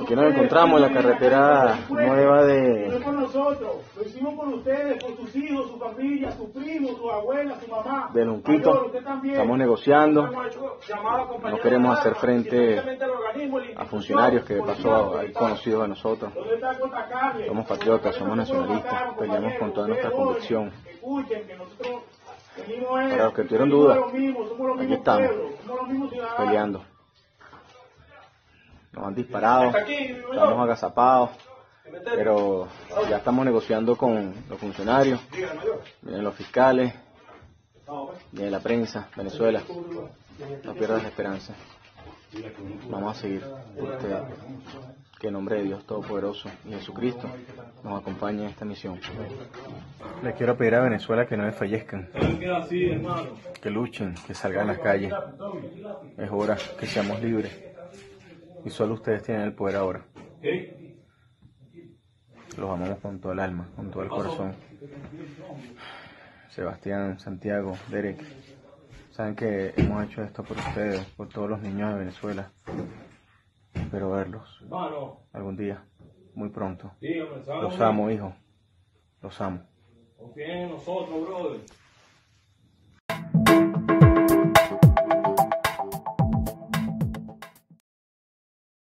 Aquí nos encontramos en la carretera nueva de de Lunquito. Estamos negociando. No queremos de hacer frente a funcionarios que ahí documental. conocidos de nosotros. Somos patriotas, somos nacionalistas, peleamos con toda nuestra convicción. Para los que tuvieron dudas, de aquí estamos. peleando. Nos han disparado, estamos agazapados, pero ya estamos negociando con los funcionarios, vienen los fiscales, viene la prensa, Venezuela. No pierdas la esperanza. Vamos a seguir. Este, que en nombre de Dios Todopoderoso y Jesucristo nos acompañe en esta misión. Le quiero pedir a Venezuela que no desfallezcan, que luchen, que salgan a las calles. Es hora que seamos libres. Y solo ustedes tienen el poder ahora. Los amamos con todo el alma, con todo el corazón. Sebastián, Santiago, Derek, saben que hemos hecho esto por ustedes, por todos los niños de Venezuela. Espero verlos algún día, muy pronto. Los amo, hijo. Los amo. Confíen en nosotros, brother.